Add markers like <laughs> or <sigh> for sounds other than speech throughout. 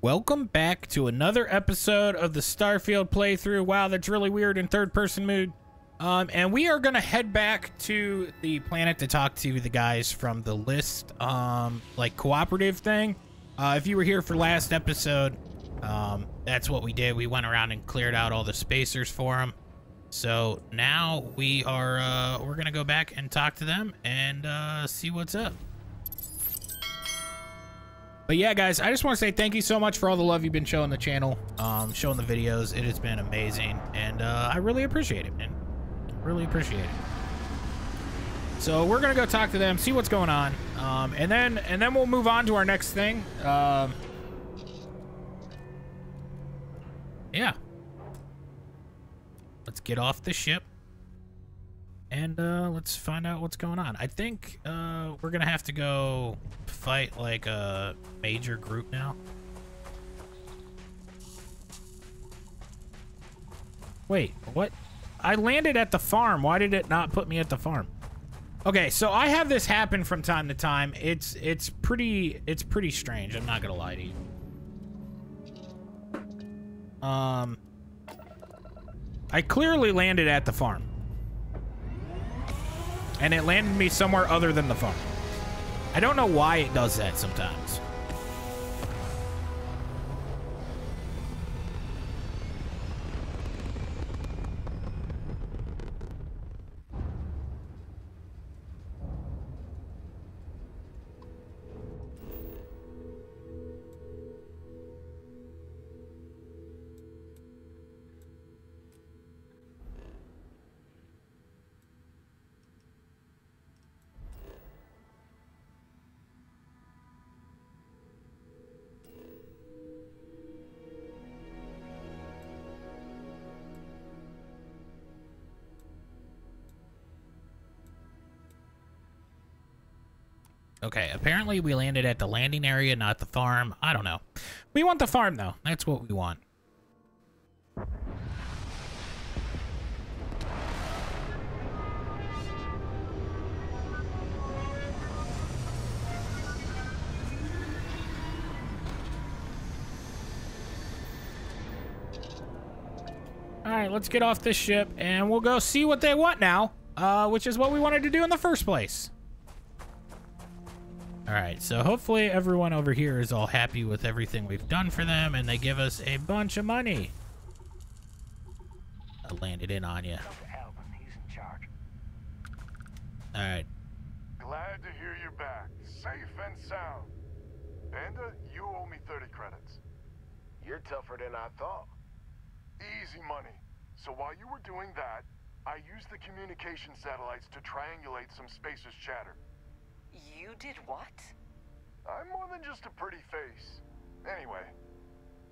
Welcome back to another episode of the Starfield playthrough. Wow, that's really weird in third person mood. Um, and we are gonna head back to the planet to talk to the guys from the list, um, like cooperative thing. Uh, if you were here for last episode, um, that's what we did. We went around and cleared out all the spacers for them. So now we are, uh, we're gonna go back and talk to them and, uh, see what's up. But yeah, guys, I just want to say thank you so much for all the love you've been showing the channel, um, showing the videos. It has been amazing, and uh, I really appreciate it, man. Really appreciate it. So we're gonna go talk to them, see what's going on, um, and then and then we'll move on to our next thing. Um, yeah. Let's get off the ship and uh, let's find out what's going on. I think uh, we're gonna have to go fight like a major group now. Wait, what? I landed at the farm. Why did it not put me at the farm? Okay, so I have this happen from time to time. It's it's pretty it's pretty strange. I'm not gonna lie to you. Um, I clearly landed at the farm and it landed me somewhere other than the farm. I don't know why it does that sometimes. Okay, apparently we landed at the landing area, not the farm. I don't know. We want the farm, though. That's what we want. All right, let's get off this ship, and we'll go see what they want now, uh, which is what we wanted to do in the first place. All right, so hopefully everyone over here is all happy with everything we've done for them, and they give us a bunch of money. I landed in on you. All right. Glad to hear you're back, safe and sound. Panda, you owe me 30 credits. You're tougher than I thought. Easy money. So while you were doing that, I used the communication satellites to triangulate some spacers chatter. You did what? I'm more than just a pretty face. Anyway,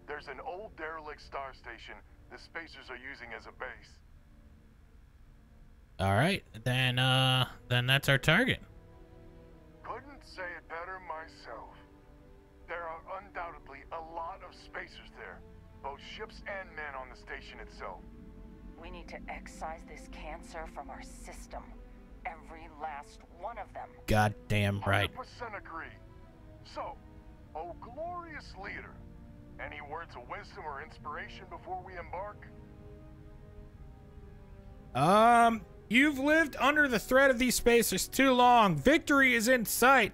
there's an old derelict star station the spacers are using as a base. All right, then uh then that's our target. Couldn't say it better myself. There are undoubtedly a lot of spacers there, both ships and men on the station itself. We need to excise this cancer from our system. Every last one of them. Goddamn right. 100% agree. So, oh glorious leader, any words of wisdom or inspiration before we embark? Um, you've lived under the threat of these spacers too long. Victory is in sight.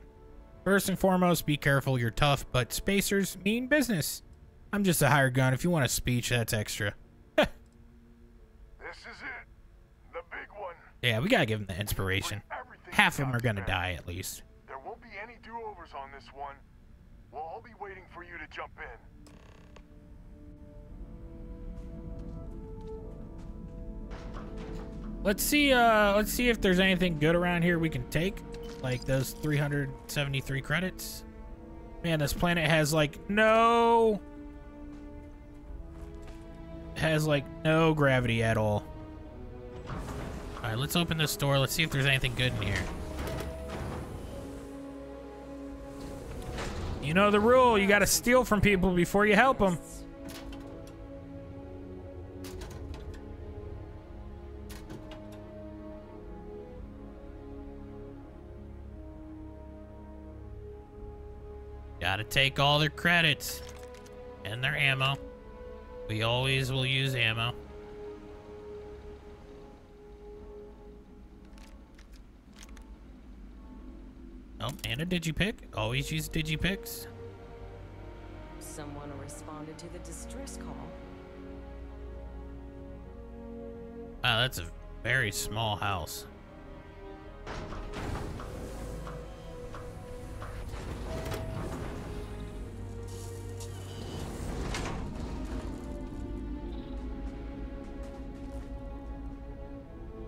First and foremost, be careful. You're tough, but spacers mean business. I'm just a hired gun. If you want a speech, that's extra. this is it. The big one. Yeah, we gotta give them the inspiration. Half of them are gonna die at least. There won't be any do-overs on this one. We'll all be waiting for you to jump in. Let's see. Uh, let's see if there's anything good around here we can take, like those 373 credits. Man, this planet has like no, has like no gravity at all. All right, let's open this door. Let's see if there's anything good in here. You know the rule. You got to steal from people before you help them. Gotta take all their credits. And their ammo. We always will use ammo. A digipick. Always use digipicks. Someone responded to the distress call. Wow, that's a very small house.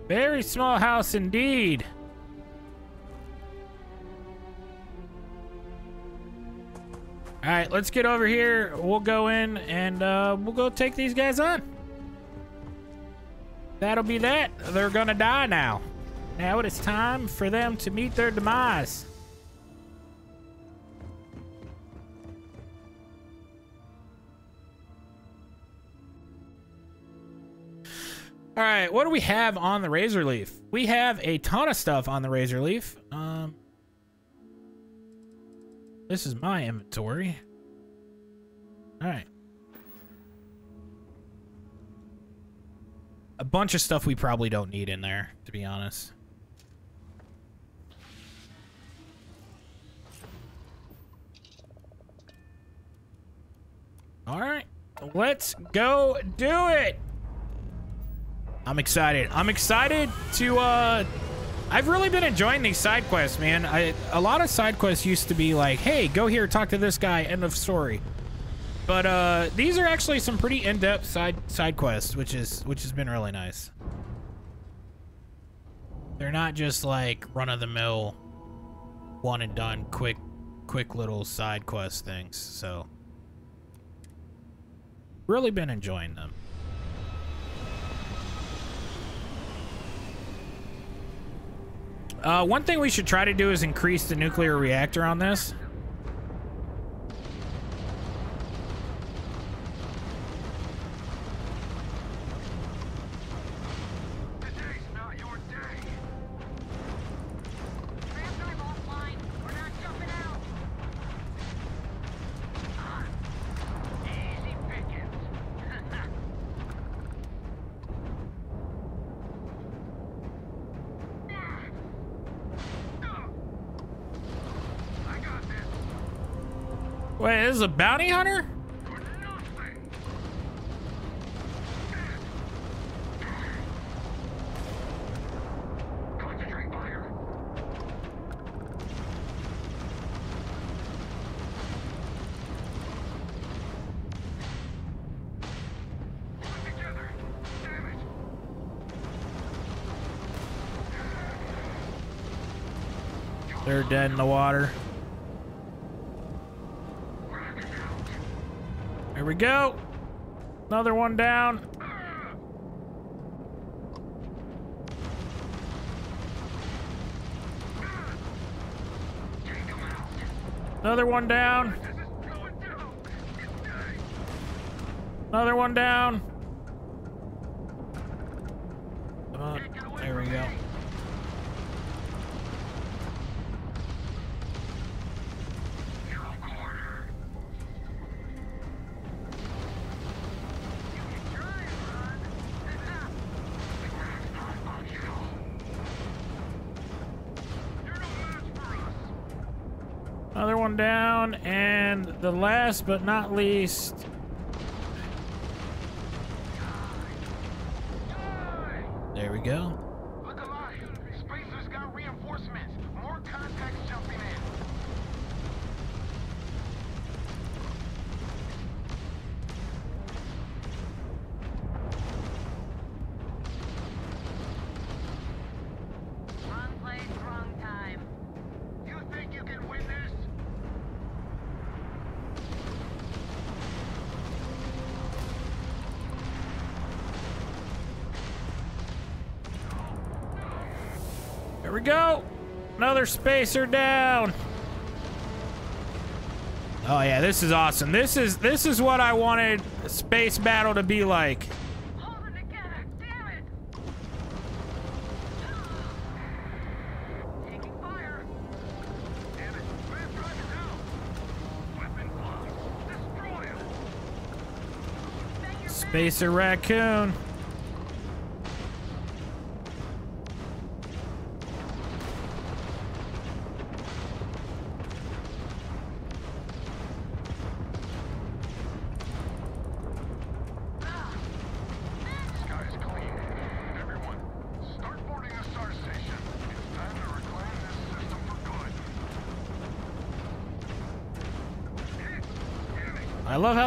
Very small house indeed. All right, let's get over here. We'll go in and uh, we'll go take these guys on. That'll be that. They're gonna die now. Now it is time for them to meet their demise. All right, what do we have on the Razor Leaf? We have a ton of stuff on the Razor Leaf. Um, this is my inventory. All right. A bunch of stuff we probably don't need in there, to be honest. All right, let's go do it. I'm excited. I'm excited to, uh, I've really been enjoying these side quests, man. I, a lot of side quests used to be like, hey, go here, talk to this guy, end of story. But, uh, these are actually some pretty in-depth side, side quests, which is, which has been really nice. They're not just like run-of-the-mill, one and done, quick, quick little side quest things, so. Really been enjoying them. Uh, one thing we should try to do is increase the nuclear reactor on this. Wait, this is a bounty hunter? They're dead in the water. There we go. Another one down. Another one down. Another one down. Come on. There we go. One down. And the last but not least. Spacer down. Oh yeah, this is awesome. This is this is what I wanted space battle to be like. Hold it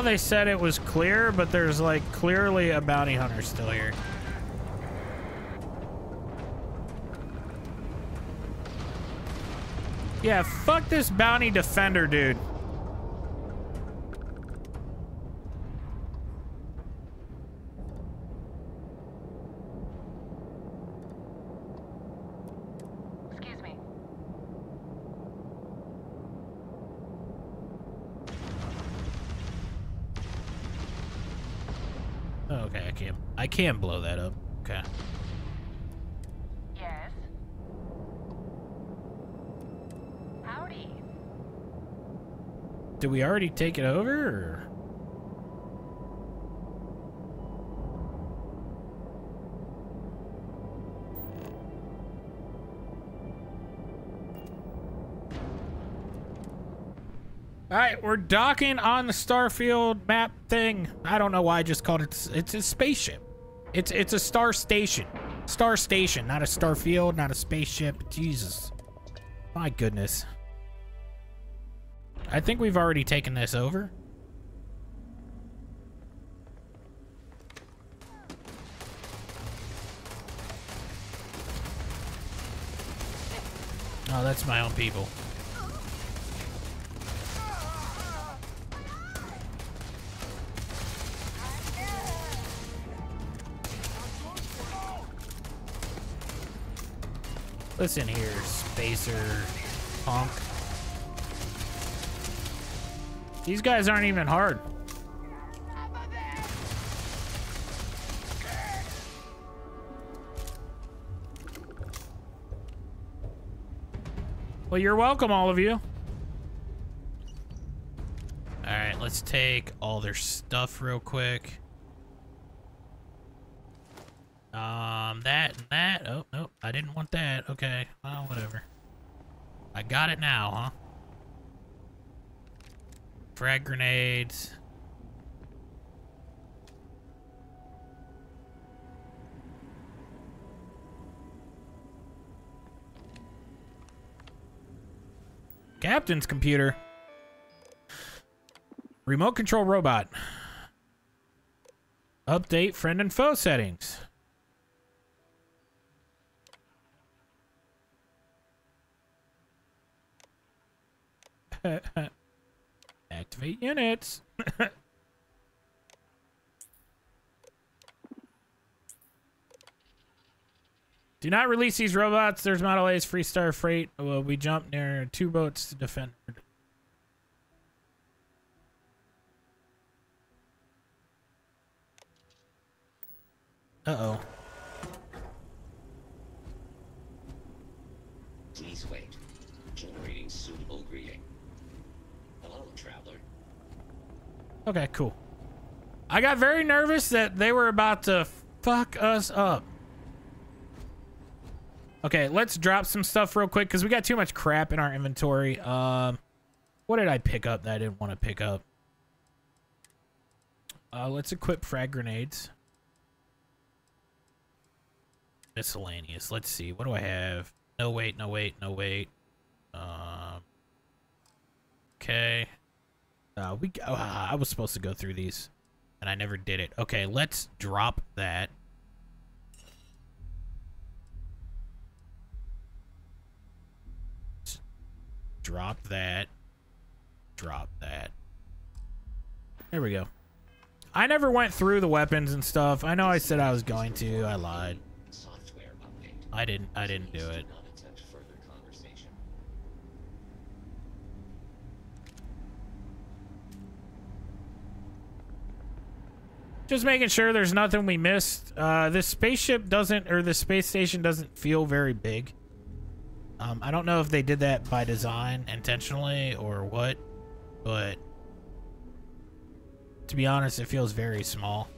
they said it was clear, but there's like clearly a bounty hunter still here. Yeah, fuck this bounty defender, dude. Excuse me. Oh, okay, I can't. I can blow that up. Okay. Yes. Howdy. Did we already take it over? Or? We're docking on the Starfield map thing. I don't know why I just called it. It's a spaceship. It's it's a star station. Star station, not a starfield, not a spaceship. Jesus. My goodness. I think we've already taken this over. Oh, that's my own people. Listen here, spacer punk. These guys aren't even hard. Well, you're welcome, all of you. All right, let's take all their stuff real quick. Um, that and that. Oh, no, I didn't want that. Okay, well, whatever. I got it now, huh? Frag grenades. Captain's computer. Remote control robot. Update friend and foe settings. <laughs> Activate units. <laughs> Do not release these robots. There's Model A's free star freight. Well, we jump near two boats to defend. Uh-oh. Please wait. Generating suitable greeting. Okay, cool. I got very nervous that they were about to fuck us up. Okay, let's drop some stuff real quick because we got too much crap in our inventory. Um, what did I pick up that I didn't want to pick up? Uh, let's equip frag grenades. Miscellaneous. Let's see. What do I have? No wait, no wait, no wait. Um. Okay. Uh, we. Oh, I was supposed to go through these, and I never did it. Okay, let's drop that. Drop that. Drop that. There we go. I never went through the weapons and stuff. I know I said I was going to. I lied. I didn't. I didn't do it. Just making sure there's nothing we missed. Uh, this spaceship doesn't, or the space station doesn't feel very big. Um, I don't know if they did that by design intentionally or what, but to be honest, it feels very small.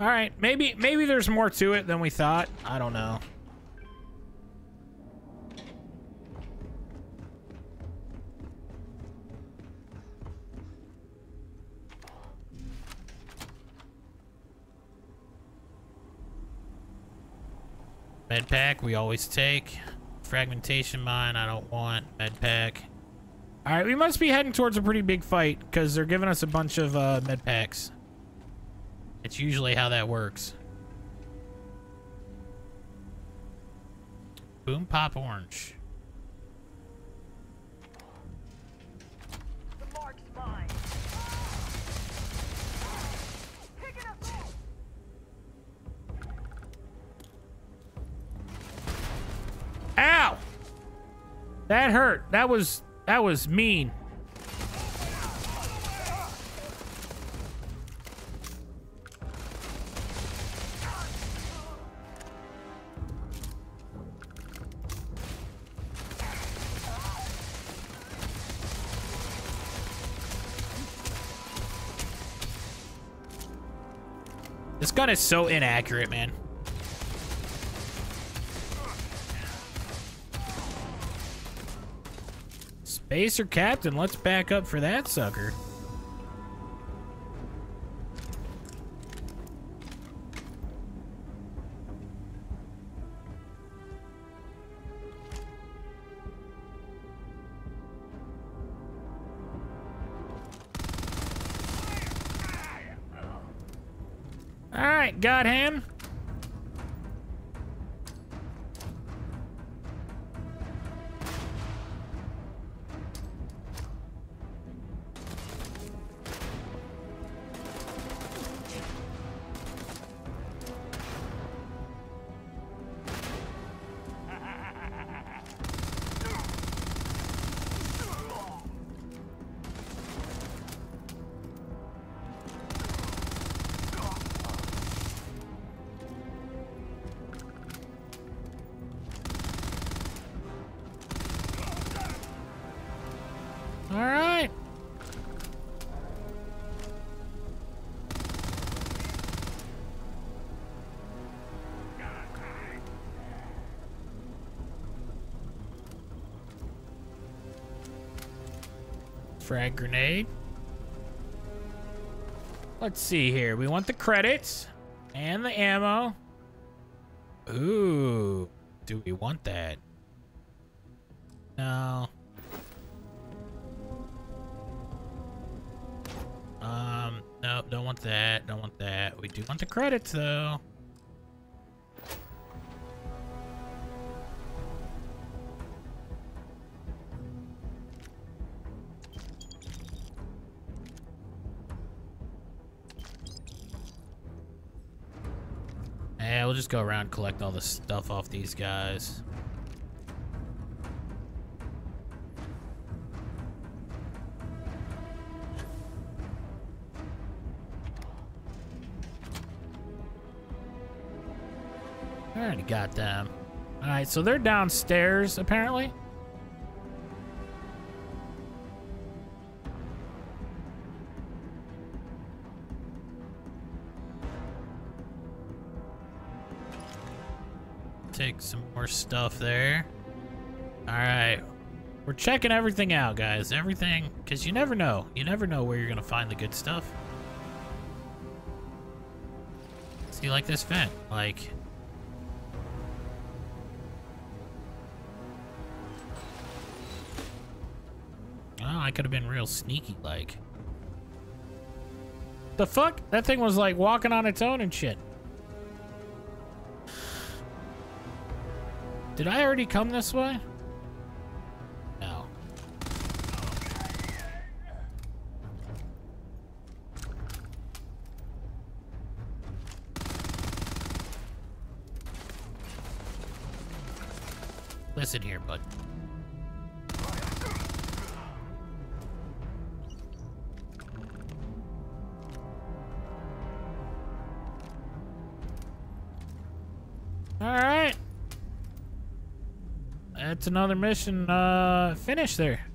All right, maybe maybe there's more to it than we thought. I don't know. Med pack we always take. Fragmentation mine I don't want. Med pack. All right, we must be heading towards a pretty big fight because they're giving us a bunch of uh, med packs. It's usually how that works. Boom pop orange. The mark's mine. Picking up Ow! That hurt. That was that was mean. This gun is so inaccurate, man. Spacer Captain, let's back up for that sucker. Frag grenade. Let's see here. We want the credits and the ammo. Ooh, do we want that? No. Um, no, don't want that. Don't want that. We do want the credits, though. Yeah, we'll just go around collect all the stuff off these guys. I already got them. All right, so they're downstairs, apparently. Stuff there. All right. We're checking everything out, guys. Everything, because you never know. You never know where you're going to find the good stuff. See, like this vent. Like, Oh, I could have been real sneaky like. The fuck? That thing was like walking on its own and shit. Did I already come this way? No. Listen here, bud. another mission uh, finished there.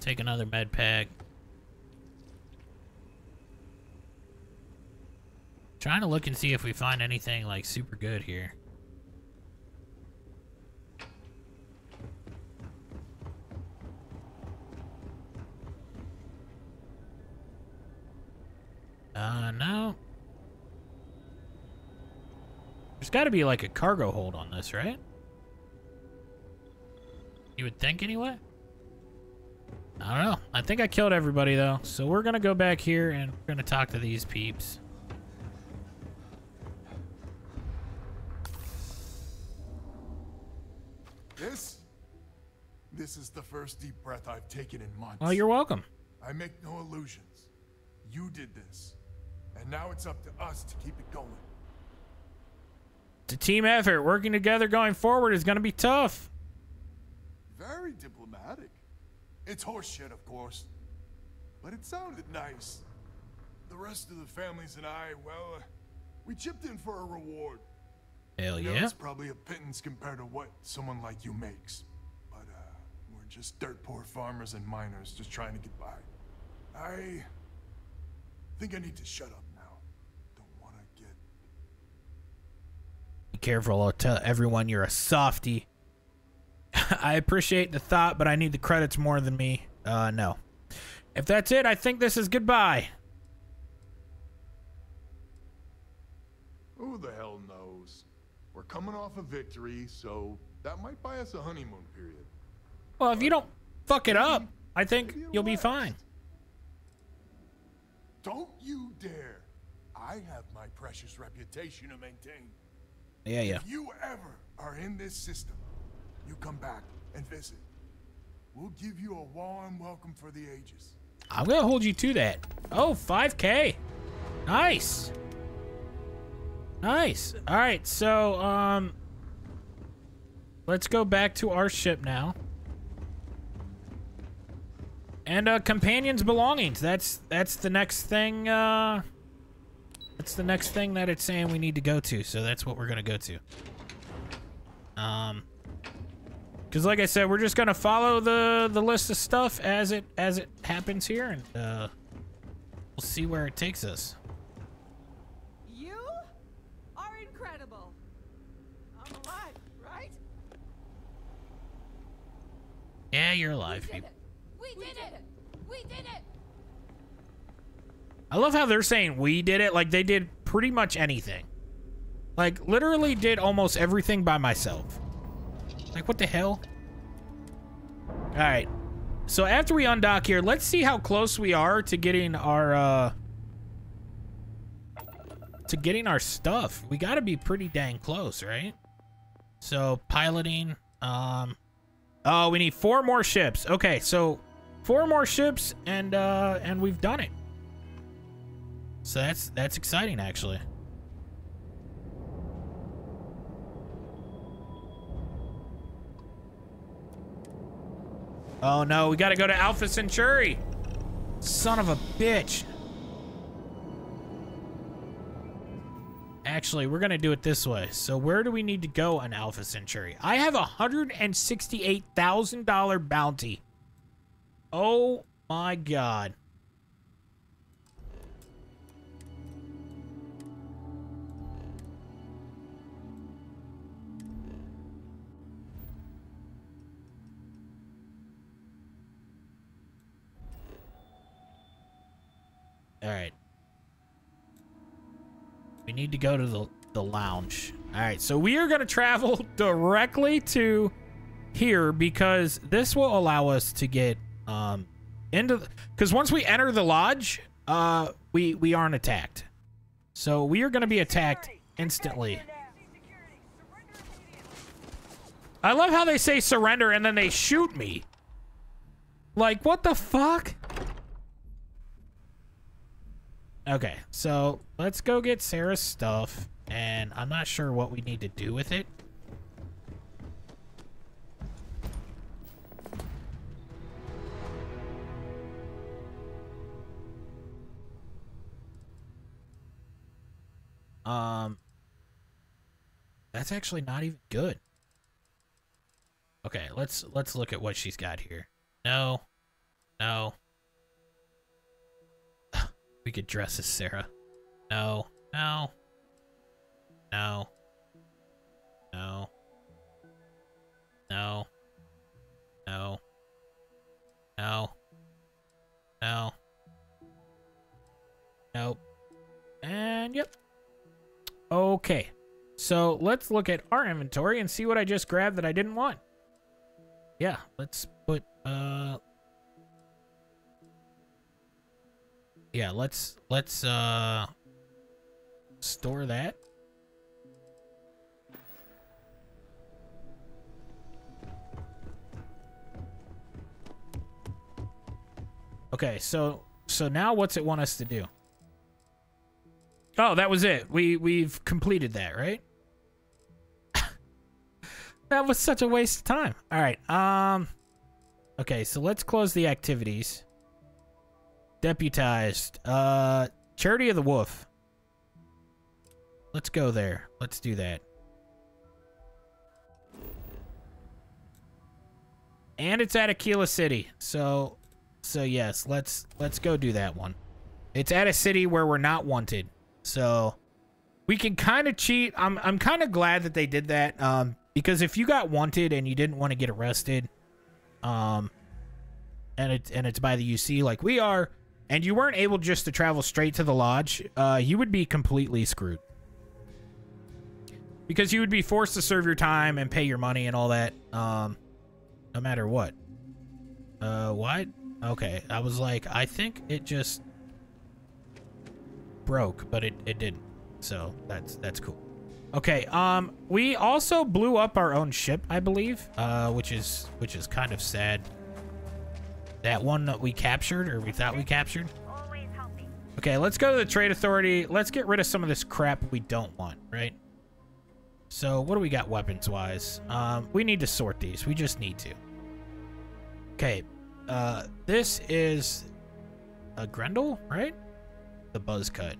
Take another med pack. Trying to look and see if we find anything like super good here. Got to be like a cargo hold on this, right? You would think anyway? I don't know. I think I killed everybody though. So we're gonna go back here and we're gonna talk to these peeps. This? This is the first deep breath I've taken in months. Well, you're welcome. I make no illusions. You did this. And now it's up to us to keep it going. It's a team effort. Working together going forward is gonna be tough. Very diplomatic. It's horseshit, of course. But it sounded nice. The rest of the families and I, well, uh, we chipped in for a reward. Hell know yeah. It's probably a pittance compared to what someone like you makes. But, uh, we're just dirt poor farmers and miners just trying to get by. I think I need to shut up now. Don't want to get. Be careful. I'll tell everyone you're a softy. <laughs> I appreciate the thought, but I need the credits more than me. Uh, no. If that's it, I think this is goodbye. Who the hell knows? We're coming off a victory, so that might buy us a honeymoon period. Well, if you don't fuck it up, I think you'll be fine. Don't you dare! I have my precious reputation to maintain. Yeah, yeah. If you ever are in this system, you come back and visit. We'll give you a warm welcome for the ages. I'm gonna hold you to that. Oh, 5k. Nice. Nice. All right, so um let's go back to our ship now. And uh companions belongings. That's that's the next thing uh that's the next thing that it's saying we need to go to. So that's what we're going to go to. Um cuz like I said, we're just going to follow the the list of stuff as it as it happens here and uh we'll see where it takes us. You are incredible. I'm alive, right? Yeah, you're alive, We did it. We did it. We did it. I love how they're saying we did it like they did pretty much anything. Like literally did almost everything by myself. Like what the hell? All right. So after we undock here, let's see how close we are to getting our uh to getting our stuff. We got to be pretty dang close, right? So piloting um Oh, we need four more ships. Okay, so four more ships and uh and we've done it. So that's that's exciting actually. Oh no, we gotta go to Alpha Centauri. Son of a bitch. Actually, we're gonna do it this way. So where do we need to go on Alpha Centauri? I have a hundred and sixty-eight thousand dollar bounty. Oh my god. All right. We need to go to the, the lounge. All right, so we are going to travel <laughs> directly to here because this will allow us to get um into because once we enter the lodge, uh we we aren't attacked. So we are going to be attacked instantly. I love how they say surrender and then they shoot me. Like what the fuck? Okay, so let's go get Sarah's stuff, and I'm not sure what we need to do with it. Um, that's actually not even good. Okay, let's let's look at what she's got here. No. No. We could dress as Sarah. No. No. No. No. No. No. No. No. Nope. And yep. Okay. So let's look at our inventory and see what I just grabbed that I didn't want. Yeah, let's put uh Yeah, let's let's uh store that. Okay, so so now what's it want us to do? Oh, that was it. We we've completed that, right? <laughs> that was such a waste of time. All right. Um Okay, so let's close the activities. Deputized. Uh Charity of the Wolf. Let's go there. Let's do that. And it's at Akila City. So so yes, let's let's go do that one. It's at a city where we're not wanted. So we can kind of cheat. I'm I'm kind of glad that they did that um because if you got wanted and you didn't want to get arrested um and it and it's by the UC like we are and you weren't able just to travel straight to the lodge, uh you would be completely screwed. Because you would be forced to serve your time and pay your money and all that um no matter what. Uh what? Okay, I was like, I think it just broke, but it, it didn't. So that's that's cool. Okay, um, we also blew up our own ship, I believe, uh, which is which is kind of sad. That one that we captured, or we thought we captured. Okay, let's go to the trade authority. Let's get rid of some of this crap we don't want, right? So what do we got weapons-wise? Um, we need to sort these. We just need to. Okay, uh, this is a Grendel, right? The buzz cut.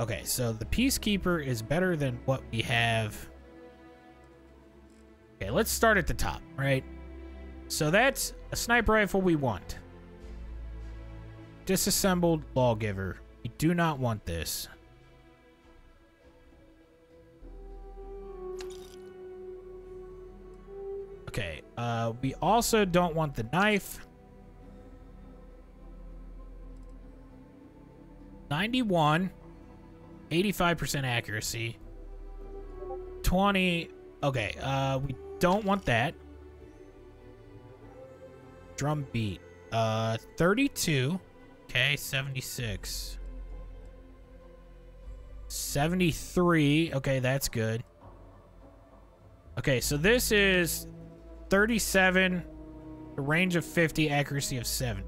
Okay, so the Peacekeeper is better than what we have. Okay, let's start at the top, right? So that's a sniper rifle we want. Disassembled Lawgiver. We do not want this. Okay, uh, we also don't want the knife. 91, 85% accuracy. 20, okay, uh, we don't want that. Drum beat, uh, 32, okay, 76. 73, okay, that's good. Okay, so this is 37, a range of 50, accuracy of 7.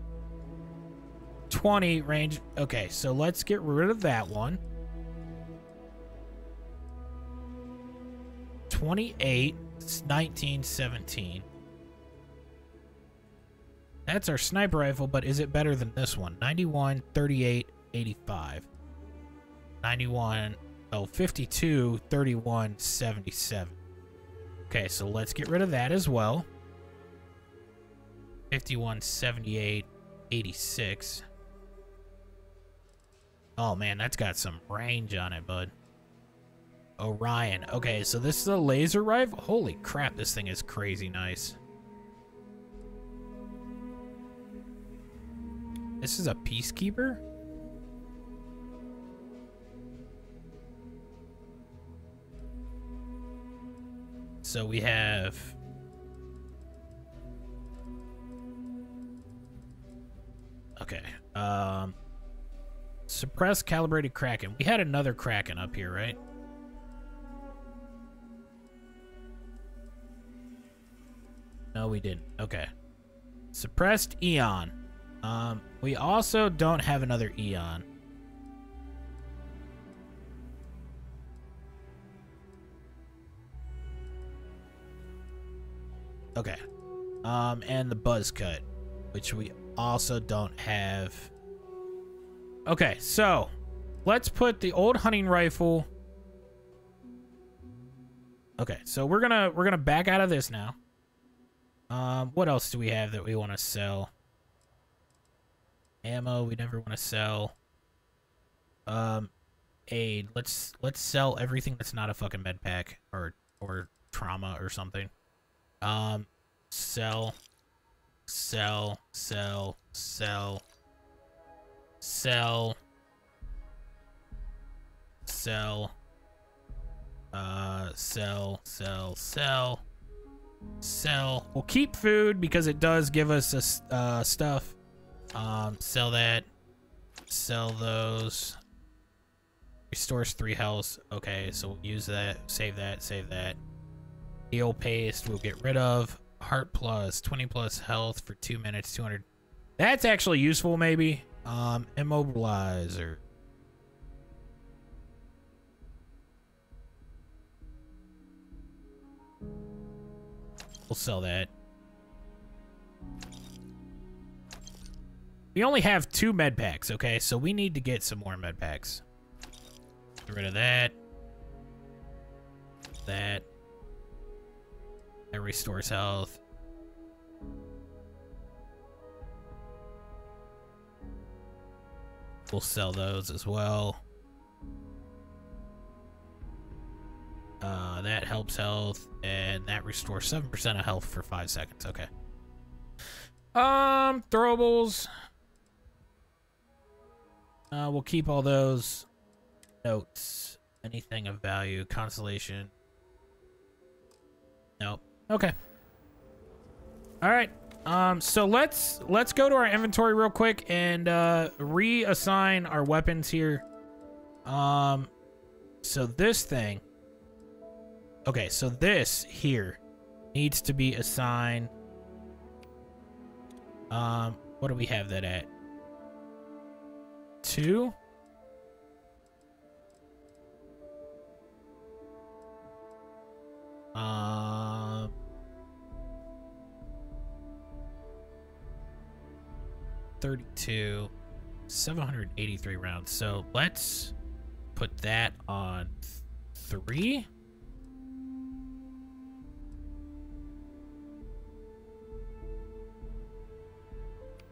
20, range. Okay, so let's get rid of that one. 28, it's 19, 17. That's our sniper rifle, but is it better than this one? 91, 38, 85. 91, oh, 52, 31, 77. Okay, so let's get rid of that as well. 51, 78, 86. Oh man, that's got some range on it, bud. Orion. Okay, so this is a laser rifle. Holy crap, this thing is crazy nice. This is a peacekeeper? So we have Okay. Um suppress calibrated kraken. We had another kraken up here, right? No, we didn't. Okay. Suppressed Eon. Um, we also don't have another Eon. Okay. Um, and the buzz cut, which we also don't have. Okay, so let's put the old hunting rifle Okay, so we're gonna we're gonna back out of this now. Um, what else do we have that we want to sell? Ammo we never want to sell. Um, aid. Let's let's sell everything that's not a fucking med pack or or trauma or something. Um, sell, sell, sell, sell, sell, sell. Uh, sell, sell, sell, sell. We'll keep food because it does give us a uh, stuff. Um, sell that. Sell those. Restores three health. Okay, so we'll use that. Save that. Save that. Heal paste. We'll get rid of. Heart plus. 20 plus health for two minutes. 200. That's actually useful, maybe. Um, immobilizer. We'll sell that. We only have two med packs, okay? So we need to get some more med packs. Get rid of that. That. That restores health. We'll sell those as well. Uh, that helps health, and that restores 7% of health for 5 seconds. Okay. Um, throwables. Uh, we'll keep all those notes. Anything of value. Constellation. Nope. Okay. All right. Um, so let's let's go to our inventory real quick and uh, reassign our weapons here. Um, so this thing. Okay, so this here needs to be assigned. Um, what do we have that at? Two. Um. Thirty-two, seven hundred eighty-three rounds. So let's put that on three.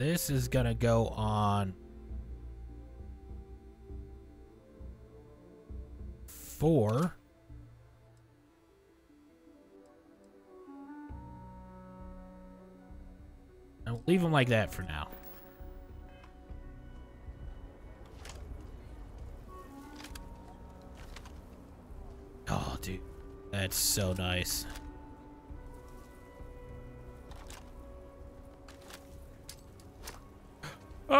This is gonna go on four. I'll leave them like that for now. Oh, dude. That's so nice.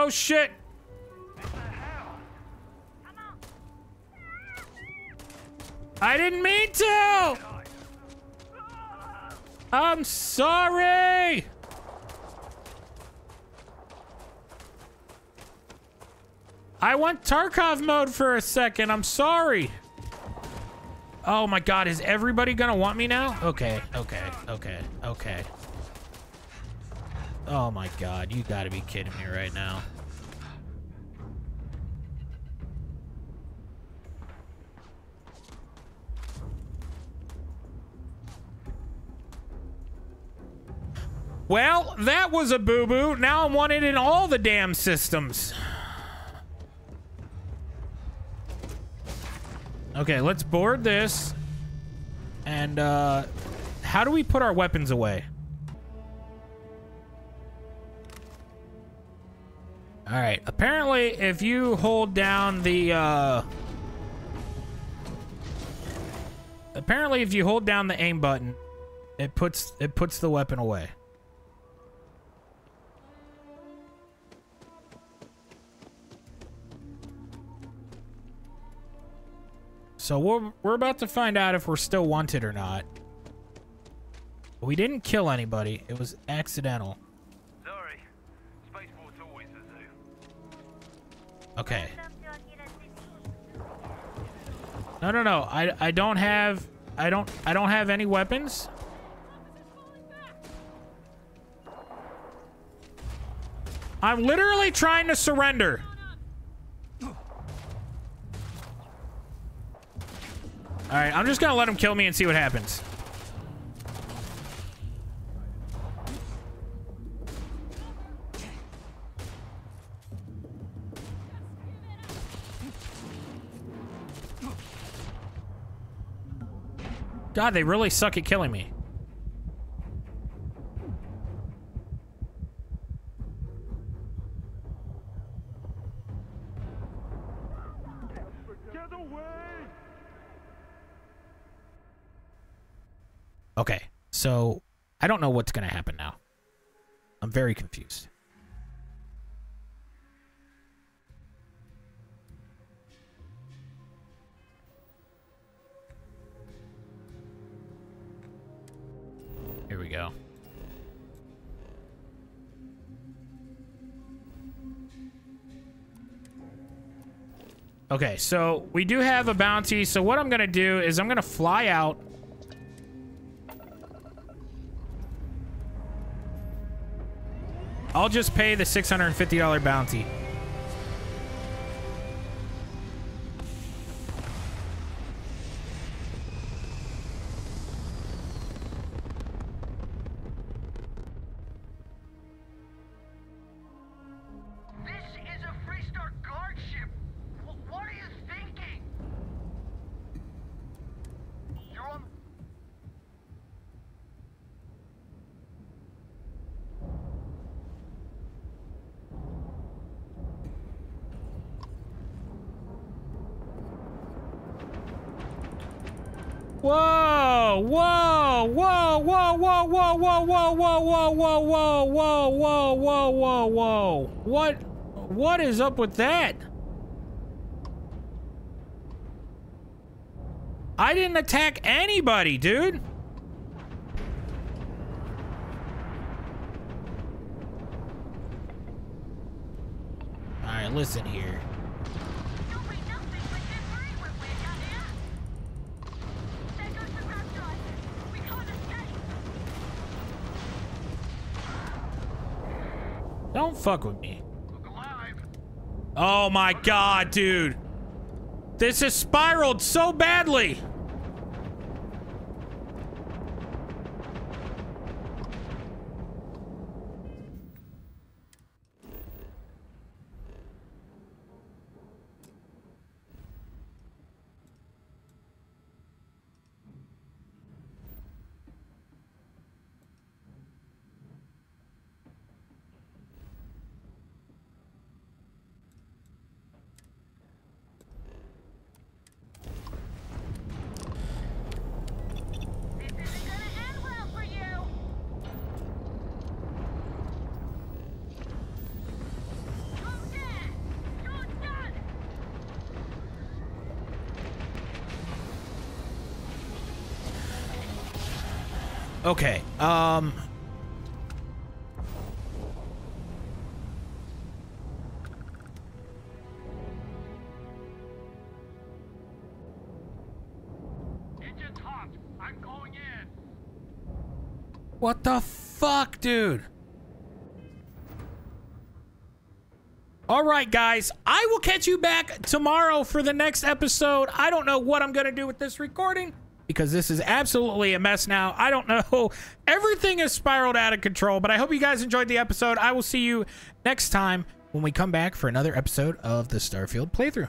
Oh, shit! I didn't mean to! I'm sorry! I went Tarkov mode for a second. I'm sorry. Oh my god, is everybody gonna want me now? Okay, okay, okay, okay. Oh my god, you gotta be kidding me right now. Well, that was a boo-boo. Now I'm wanted in all the damn systems. Okay, let's board this. And, uh, how do we put our weapons away? All right. Apparently, if you hold down the, uh... Apparently, if you hold down the aim button, it puts it puts the weapon away. So we're, we're about to find out if we're still wanted or not. We didn't kill anybody. It was accidental. Okay. No, no, no. I I don't have I don't I don't have any weapons. I'm literally trying to surrender. All right, I'm just gonna let him kill me and see what happens. God, they really suck at killing me. Okay, so I don't know what's going to happen now. I'm very confused. Here we go. Okay, so we do have a bounty. So what I'm going to do is I'm going to fly out. I'll just pay the $650 bounty. Whoa! Whoa! Whoa! Whoa! Whoa! Whoa! Whoa! Whoa! Whoa! Whoa! Whoa! Whoa! Whoa! Whoa! Whoa! Whoa! Whoa! What? What is up with that? I didn't attack anybody, dude. All right, listen here. Don't fuck with me. Oh my god, dude. This has spiraled so badly. Okay. Um. Engine's hot. I'm going in. What the fuck, dude? All right, guys. I will catch you back tomorrow for the next episode. I don't know what I'm going to do with this recording because this is absolutely a mess now. I don't know. <laughs> Everything has spiraled out of control, but I hope you guys enjoyed the episode. I will see you next time when we come back for another episode of the Starfield playthrough.